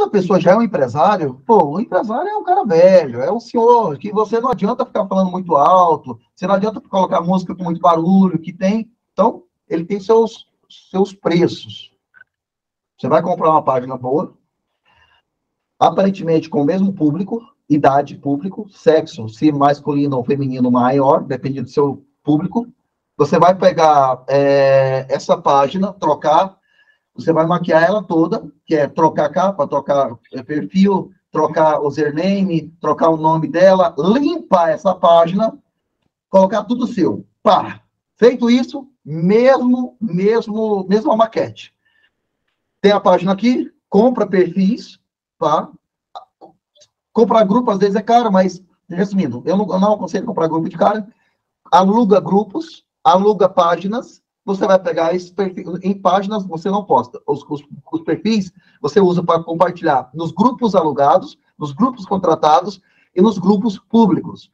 Quando a pessoa já é um empresário, pô, o empresário é um cara velho, é um senhor que você não adianta ficar falando muito alto, você não adianta colocar música com muito barulho, que tem. Então, ele tem seus, seus preços. Você vai comprar uma página boa, aparentemente com o mesmo público, idade público, sexo, se masculino ou feminino maior, depende do seu público. Você vai pegar é, essa página, trocar você vai maquiar ela toda, que é trocar capa, trocar é, perfil, trocar o username, trocar o nome dela, limpar essa página, colocar tudo seu. Pá! Feito isso, mesmo, mesmo, mesma maquete. Tem a página aqui, compra perfis, tá? Comprar grupo às vezes é caro, mas, resumindo, eu não, eu não aconselho comprar grupo de cara. Aluga grupos, aluga páginas, você vai pegar esse em páginas você não posta. Os, os, os perfis você usa para compartilhar nos grupos alugados, nos grupos contratados e nos grupos públicos.